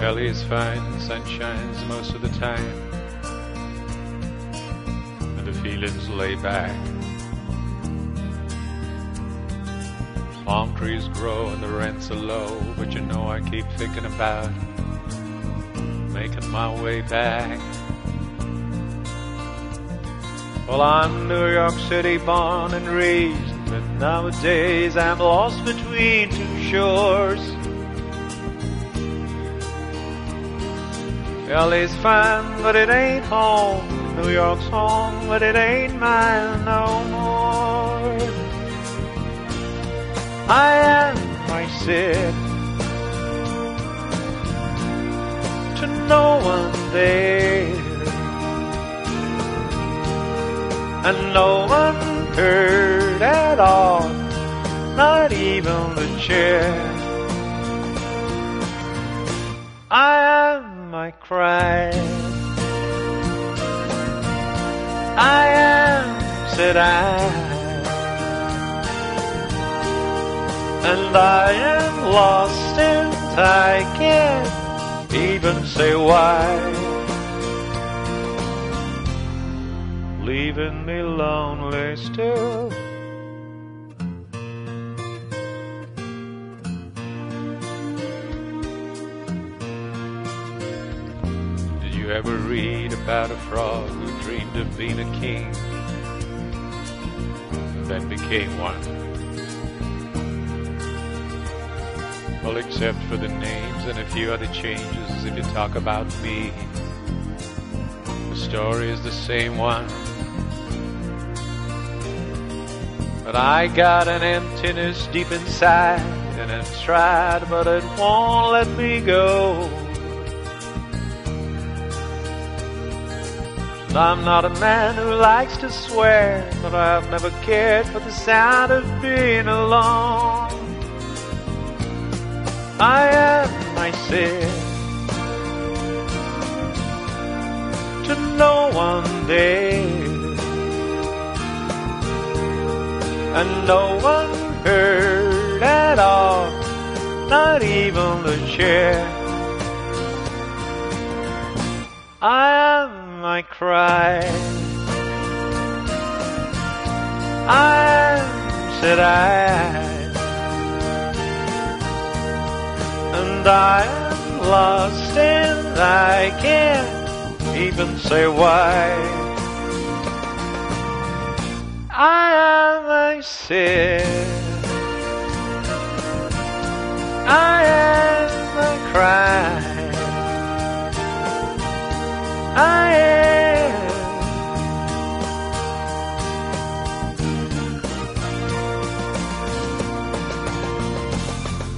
LA's fine, the sun shines most of the time, and the feelings lay back. Palm trees grow and the rents are low, but you know I keep thinking about making my way back. Well, I'm New York City born and raised, but nowadays I'm lost between two shores. LA's fine, but it ain't home. New York's home, but it ain't mine no more. I am my to no one there, and no one heard at all, not even the chair. I my cry. I am, said I. And I am lost and I can't even say why. Leaving me lonely still. Ever read about a frog who dreamed of being a king and then became one? Well, except for the names and a few other changes, if you talk about me, the story is the same one. But I got an emptiness deep inside, and I've tried, but it won't let me go. I'm not a man who likes to swear, but I've never cared for the sound of being alone. I am my sin to no one there, and no one heard at all, not even the chair. I am cry. I am, said I. and I am lost and I can't even say why. I am a sin.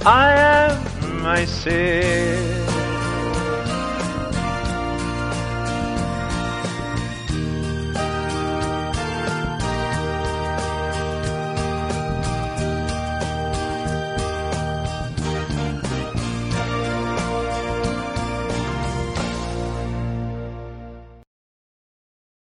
I am my.